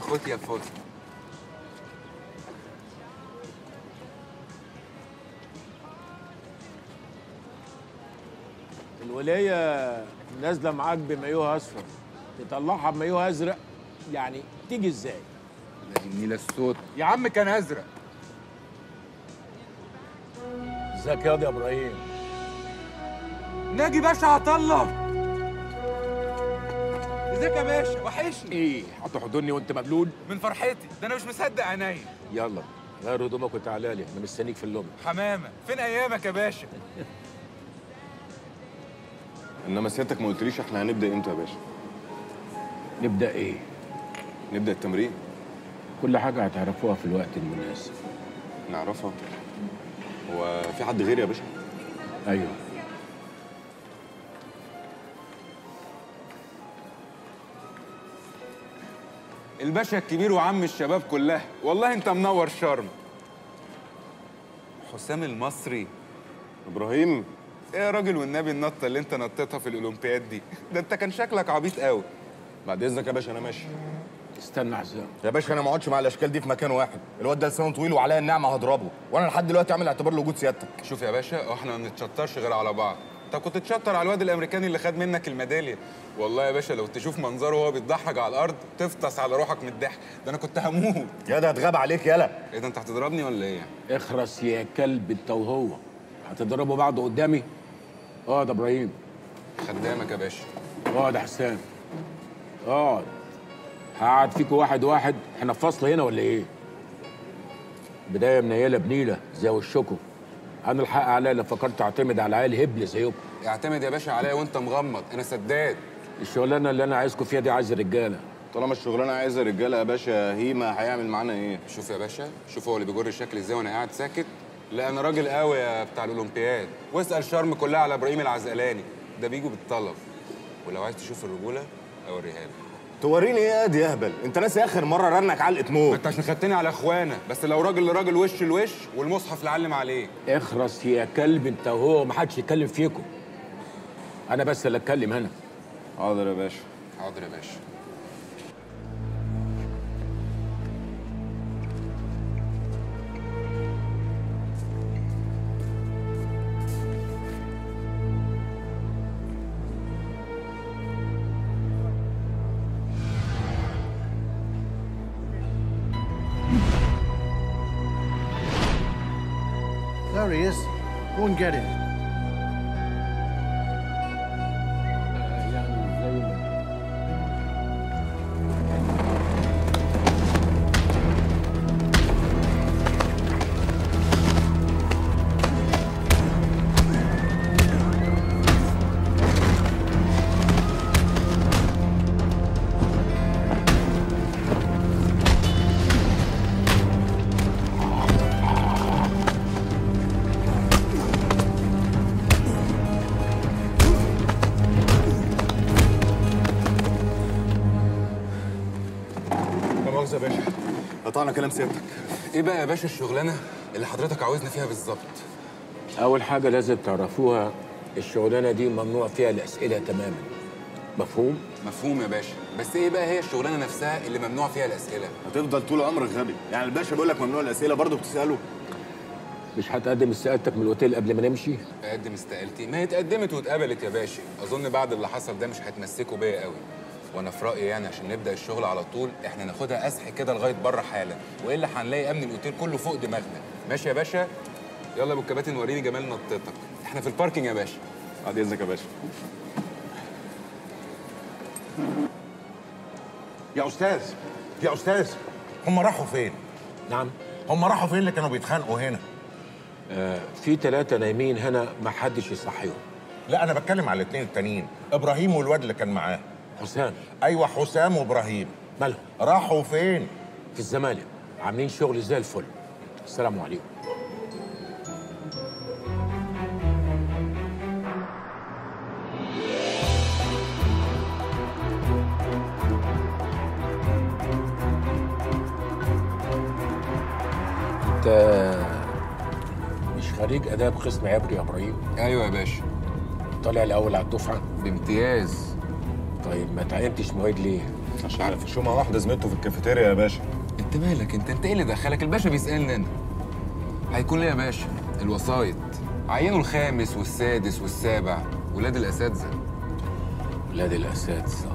خد خد يا فوز الولية نازلة معاك بمايوه أصفر. تطلعها بمايوه أزرق. يعني تيجي إزاي؟ النيلة الصوت. يا عم كان أزرق. إزيك ياض يا إبراهيم؟ ناجي باشا عطله ازيك يا باشا؟ وحشني. إيه هتحضني وأنت مبلول؟ من فرحتي. ده أنا مش مصدق عينيا يلا غير هدومك وتعالى لي أنا مستنيك في اللوبي. حمامة. فين أيامك يا باشا؟ انما سيادتك ما قلتليش إحنا هنبدأ إمتى يا باشا؟ نبدأ إيه؟ نبدأ التمرين. كل حاجة هتعرفوها في الوقت المناسب. نعرفها. هو في حد غيري يا باشا؟ أيوه. الباشا الكبير وعم الشباب كلها. والله انت منور شرم. حسام المصري. إبراهيم. إيه يا راجل والنبي النطة اللي انت نطيتها في الأولمبياد دي؟ ده انت كان شكلك عبيط قوي بعد إذنك يا باشا أنا ماشي. استنى حسام. يا باشا أنا ما اقعدش مع الأشكال دي في مكان واحد. الواد ده لسانه طويل وعليا النعمة هضربه. وأنا لحد دلوقتي عامل اعتبار لوجود سيادتك. شوف يا باشا إحنا ما بنتشطرش غير على بعض. انت كنت تشطر على الواد الامريكاني اللي خد منك الميدالية. والله يا باشا لو تشوف منظره وهو بيتضحك على الأرض تفطس على روحك من الضحك. ده أنا كنت هموت. يا ده هتغاب عليك يالا إيه ده أنت هتضربني ولا إيه؟ اخرس يا كلب انت وهو. هتضربوا بعض قدامي؟ اقعد يا إبراهيم. خدامك يا باشا. اقعد يا حسام. اقعد هقعد فيكوا واحد واحد. إحنا في فصل هنا ولا إيه؟ بداية منيلة بنيلة زي وشكوا. أنا الحق عليا لو فكرت اعتمد على عيال هبل زيكم اعتمد يا باشا عليا وانت مغمض أنا سداد. الشغلانة اللي أنا عايزكم فيها دي عايز رجالة. طالما الشغلانة عايزة رجالة يا باشا هيما هيعمل معانا إيه؟ شوف يا باشا شوف هو اللي بيجر الشكل إزاي وأنا قاعد ساكت. لا أنا راجل قوي يا بتاع الأولمبياد. واسأل شرم كلها على إبراهيم العزقلاني. ده بيجوا بالطلب. ولو عايز تشوف الرجولة أوريها لك. توريني إيه يا دي يهبل؟ انت ناسي اخر مرة رنك علقه ما موت. انت عشان خدتني على اخوانا بس لو راجل لراجل وش لوش والمصحف لعلم عليه اخرس يا كلب انت وهو محدش يتكلم فيكم. أنا بس اللي اتكلم هنا. حاضر يا باشا. حاضر يا باشا. areas won't get it. قطعنا كلام سيادتك. إيه بقى يا باشا الشغلانة اللي حضرتك عاوزنا فيها بالظبط؟ أول حاجة لازم تعرفوها الشغلانة دي ممنوع فيها الأسئلة تماما. مفهوم؟ مفهوم يا باشا. بس إيه بقى هي الشغلانة نفسها اللي ممنوع فيها الأسئلة؟ هتفضل طول عمرك غبي. يعني الباشا بيقول لك ممنوع الأسئلة برضه بتسأله. مش هتقدم استقالتك من الأوتيل قبل ما نمشي؟ أقدم استقالتي. ما هي اتقدمت واتقبلت يا باشا. أظن بعد اللي حصل ده مش هتمسكوا بيا قوي. وأنا في رأيي يعني عشان نبدأ الشغل على طول إحنا ناخدها اسح كده لغاية بره حالا. والا هنلاقي أمن الأوتيل كله فوق دماغنا؟ ماشي يا باشا؟ يلا يا أبو الكباتن وريني جمال نطتك إحنا في الباركينج يا باشا. بعد إذنك يا باشا. يا أستاذ يا أستاذ. هم راحوا فين؟ نعم. هم راحوا فين اللي كانوا بيتخانقوا هنا؟ في ثلاثة نايمين هنا ما حدش يصحيهم. لا أنا بتكلم على الاثنين التانيين. إبراهيم والواد اللي كان معاه. حسام. أيوه حسام وإبراهيم. مالهم؟ راحوا فين؟ في الزمالك. عاملين شغل زي الفل. السلام عليكم. انت مش خريج آداب قسم عبري يا إبراهيم؟ أيوه يا باشا. طالع الأول على الدفعة. بامتياز. ما تعينتش معيد ليه؟ عشان على فشومه واحدة زميلته في الكافيتيريا يا باشا. انت مالك انت؟ انت إيه اللي دخلك؟ الباشا بيسألني أنا. هيكون ليه يا باشا؟ الوسايط. عينوا الخامس والسادس والسابع. ولاد الأساتذة. ولاد الأساتذة.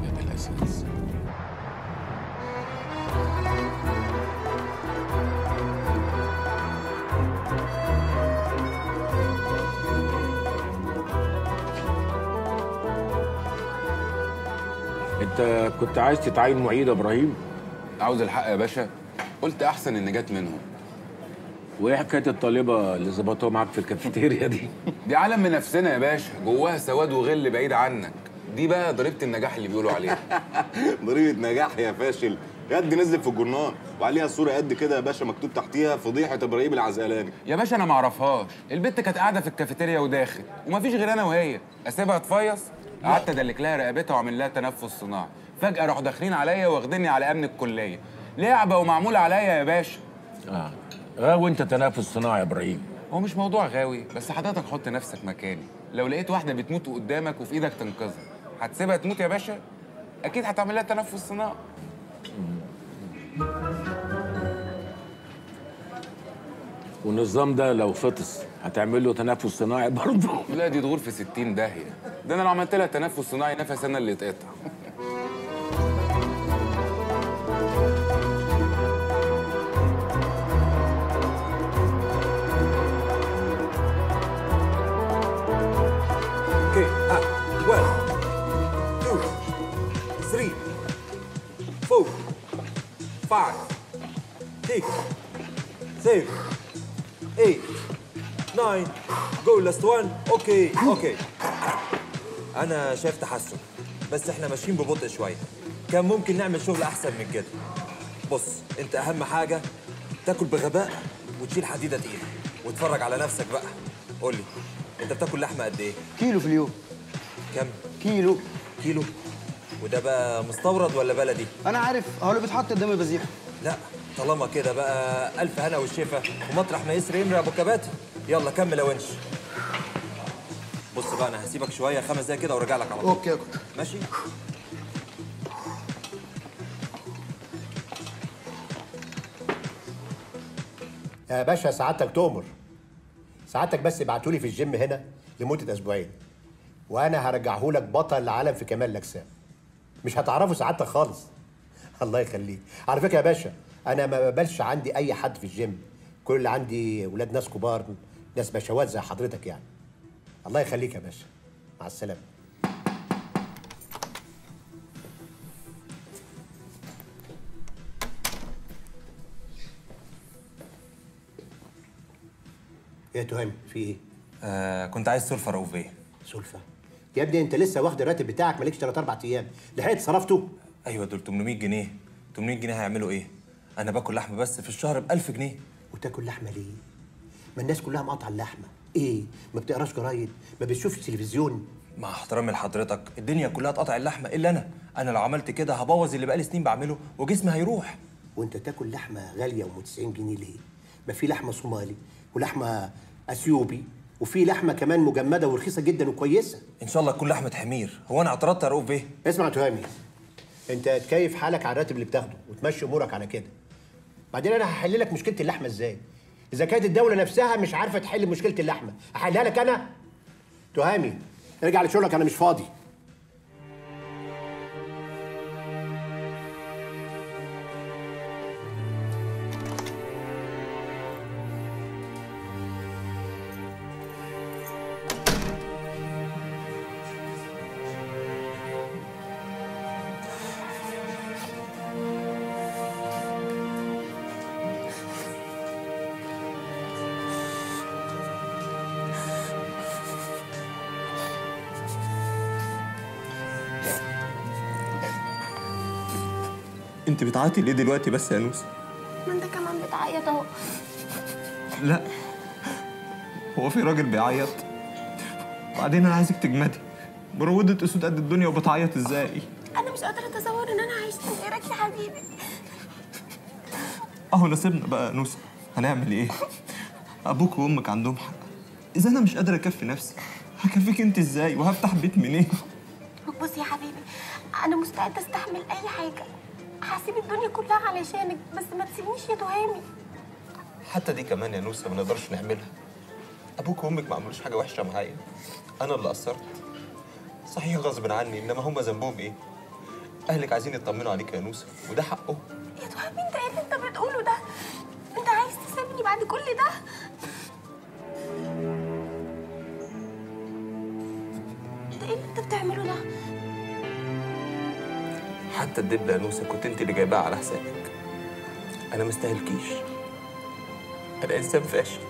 ولاد الأساتذة. انت كنت عايز تتعين معيد يا إبراهيم. عاوز الحق يا باشا. قلت أحسن إن جت منهم. وايه حكاية الطالبة اللي ظبطوها معاك في الكافيتيريا دي. دي عالم من نفسنا يا باشا. جواها سواد وغل بعيد عنك. دي بقى ضريبة النجاح اللي بيقولوا عليها. ضريبة نجاح يا فاشل. يد نزل في الجورنال وعليها صورة قد كده يا باشا مكتوب تحتيها فضيحة إبراهيم العزقلاني. يا باشا أنا ما اعرفهاش البت كانت قاعدة في الكافيتيريا وداخل. ومفيش غير أنا وهي. أسيبها تفيص. قعدت ادلك لها رقبتها واعمل لها تنفس صناعي. فجأة راحوا داخلين عليا واخديني على أمن الكلية. لعبة ومعموله عليا يا باشا. آه. آه وانت تنافس صناعي يا إبراهيم. هو مش موضوع غاوي بس حضرتك حط نفسك مكاني. لو لقيت واحدة بتموت قدامك وفي إيدك تنقذها هتسيبها تموت يا باشا؟ أكيد هتعمل لها تنفس صناعي. والنظام ده لو فطس هتعمل له تنفس صناعي برضه. لا دي تغور في 60 داهية. ده أنا لو عملت لها تنفس صناعي نفس أنا اللي اتقطع. Okay, ah, one, two, three, four, five, six, seven, eight, nine. Go last one. Okay, okay. أنا شايف تحسن بس إحنا ماشيين ببطء شوية. كان ممكن نعمل شغل أحسن من كده. بص، أنت أهم حاجة تاكل بغباء وتشيل حديدة تقيلة وتفرج على نفسك بقى. قول لي، أنت بتاكل لحمة قد إيه؟ كيلو في اليوم كم؟ كيلو كيلو وده بقى مستورد ولا بلدي؟ أنا عارف هو اللي بيتحط قدام البذيح لا طالما كده بقى ألف هنا والشفا ومطرح ما يسري يمري أبو كباتي يلا كمل يا ونش. بص بقى أنا هسيبك شوية خمس دقايق كده وأرجع لك على طول. okay يا ماشي؟ يا باشا سعادتك تؤمر. سعادتك بس ابعتولي في الجيم هنا لمدة أسبوعين وأنا هرجعهولك بطل العالم في كمال الأجسام. مش هتعرفه سعادتك خالص. الله يخليك. على فكرة يا باشا أنا ما بقبلش عندي أي حد في الجيم. كل اللي عندي ولاد ناس كبار ناس بشوات زي حضرتك يعني. الله يخليك يا باشا. مع السلامة. يا تهاني في إيه؟ آه كنت عايز سلفة رؤوف بيه سلفة؟ يا ابني أنت لسه واخد الراتب بتاعك مالكش ثلاث أربع أيام. لحقت صرفته أيوة دول 800 جنيه. 800 جنيه هيعملوا إيه؟ أنا باكل لحمة بس في الشهر ب 1000 جنيه وتاكل لحمة ليه؟ ما الناس كلها مقاطعة اللحمة إيه؟ ما بتقراش جرايد؟ ما بتشوفش تلفزيون؟ مع احترامي لحضرتك الدنيا كلها تقطع اللحمة إلا أنا أنا لو عملت كده هبوظ اللي بقالي سنين بعمله وجسمي هيروح وأنت تاكل لحمة غالية ام 90 جنيه ليه؟ ما في لحمة صومالي ولحمة أثيوبي وفي لحمة كمان مجمدة ورخيصة جدا وكويسة إن شاء الله تكون لحمة حمير هو أنا اعترضت يا رؤوف بيه اسمع يا تهامي أنت تكيف حالك على الراتب اللي بتاخده وتمشي أمورك على كده بعدين أنا هحل لك مشكلة اللحمة إزاي؟ إذا كانت الدولة نفسها مش عارفة تحل مشكلة اللحمة هحلها لك أنا؟ تهامي. أرجع لشغلك أنا مش فاضي. أنت بتعيطي ليه دلوقتي بس يا نوسة؟ ما انت كمان بتعيط اهو. لا. هو في راجل بيعيط. بعدين أنا عايزك تجمدي. برودة اسود قد الدنيا وبتعيط إزاي؟ أنا مش قادرة اتصور ان أنا عايشة من غيرك يا حبيبي. اهو نصيبنا بقى يا نوسة. هنعمل إيه؟ أبوك وامك عندهم حق. إذا أنا مش قادر أكفي نفسي هكفيك أنت إزاي؟ وهفتح بيت منين؟ بص يا حبيبي أنا مستعدة أستحمل أي حاجة. هسيب الدنيا كلها علشانك بس ما تسيبنيش يا تهامي حتى دي كمان يا نوسة ما نقدرش نعملها. أبوك وأمك ما عملوش حاجة وحشة معايا. أنا اللي قصرت. صحيح غصب عني إنما هم ذنبهم إيه؟ أهلك عايزين يطمنوا عليك يا نوسة وده حقهم. يا تهامي أنت إيه اللي أنت بتقوله ده؟ أنت عايز تسيبني بعد كل ده؟ حتى الدبله يا نوسه كنت انت اللي جايباها على حسابك. أنا ما استاهلكيش أنا انسان فاشل.